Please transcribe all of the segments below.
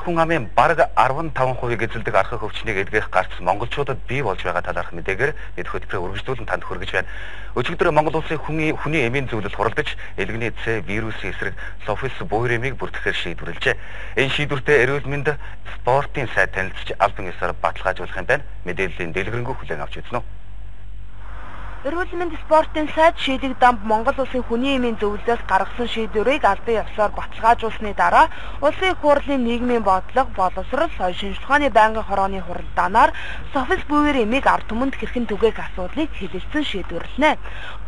хүн амын бараг 15% эзэлдэг архаг хөвчнийг эдгэх гарц монголчуудад бий болж байгаа талаарх мэдээгээр бид хөтөлбөрөөр үргэлжлүүлэн танд хүргэж байна. Өчигдөр Монгол улсын хүний хүний эмийн зөвлөлд хуралдаж элгэний С вирусын эсрэг софис буйремыг бүртгэхээр шийдвэрлэжээ. Энэ шийдвэртээ эрүүл мэнд спортын сайд танилцж албан ёсоор баталгаажуулах юм байна. Мэдээллийн дэлгэрэнгүй хүлээн авч үзнэ үү? Эрүүл мэнд спортын сайд шийдэг дамб Монгол улсын хүний эмийн зөвлөлөөс гаргасан шийдвэрийг албан ёсоор баталгаажуулсны дараа улсын их хурлын нийгмийн бодлого, боловсрол, соёл шинжилгээний байнгын хорооны хуралдаанаар софис буйр эмийг ард түмэнд хэрхэн түгээх асуудлыг хэлэлцэн шийдвэрлэнэ.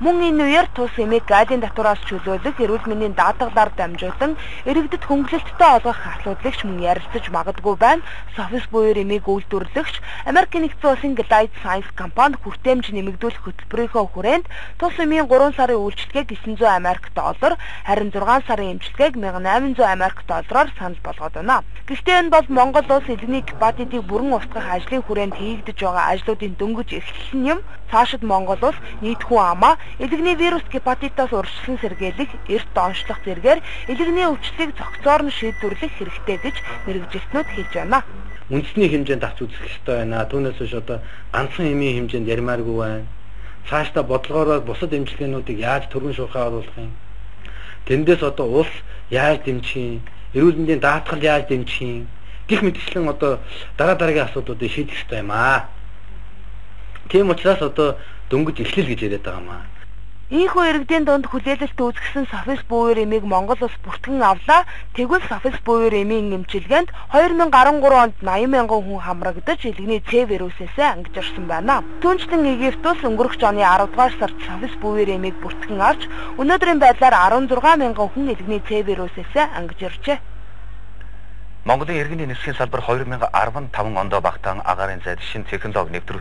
Мөн энэ үеэр тус эмийг гайлын татвараас чөлөөлөх эрүүл мэндийн даатгалаар дамжуулан иргэдэд хөнгөлөлттэй олгох асуудлыг ч мөн ярилцаж магадгүй байна. Софис буйр эмийг үйлдвэрлэгч Америк нэгдсэн улсын Glide Science компани хүртээмж нэмэгдүүлэх хөтөлбөрийг өөрийнхөө хүрээнд тус эмийн 3 сарын үйлчлэгийг 900 Америк доллар, харин 6 сарын эмчилгээг 1800 Америк доллараар санал болгоод байна. Гэхдээ энэ бол Монгол улс эдний гепатитыг бүрэн устгах ажлын хүрээнд хийгдэж байгаа ажлуудын дөнгөж эхлэл юм. Цаашид Монгол улс нийт хүн амаа элэгний вирус гепатитаас урьдчилан сэргийлэх, эрт онцлох зэргээр элэгний өвчлөлийг цогцоор нь шийдвэрлэх хэрэгтэй гэж мэрэгжилтнүүд хэлж байна үндэсний хэмжээнд авч үзэх хэрэгтэй байна. Түүнээс биш одоо ганцхан эмийн хэмжээнд ярмааргүй байна цаашдаа бодлогоороо бусад эмчилгээнүүдийг яаж төрөн шуурхаа оруулах юм. Тэндээс одоо улс яаж дэмжих юм? Эрүүл мэндийн даатгал яаж дэмжих юм? Гэх мэтчлэн одоо дараа дараагийн асуудлуудыг шийдэх хэрэгтэй юм аа. Тийм учраас одоо дөнгөж эхлэл гэж яриад байгаа юм аа. Ийхүү иргэдийн дунд хүлээлтт үүсгэсэн Софис буйр эмийг Монгол улс бүртгэн авлаа. Тэгвэл Софис буйр эмийн эмчилгээнд 2013 онд 80 мянган хүн хамрагдаж илгэний С вирусээс ангижирсан байна. Түүнчлэн Египт улс өнгөрөх оны 10 дугаар сард Софис буйр эмийг бүртгэн авч өнөөдрийн байдлаар 16 мянган хүн илгэний С вирусээс ангижирчээ. Монголын иргэний нисхийн салбар 2015 онд багтаан агаарын зайд шин технологи нэвтрүүлж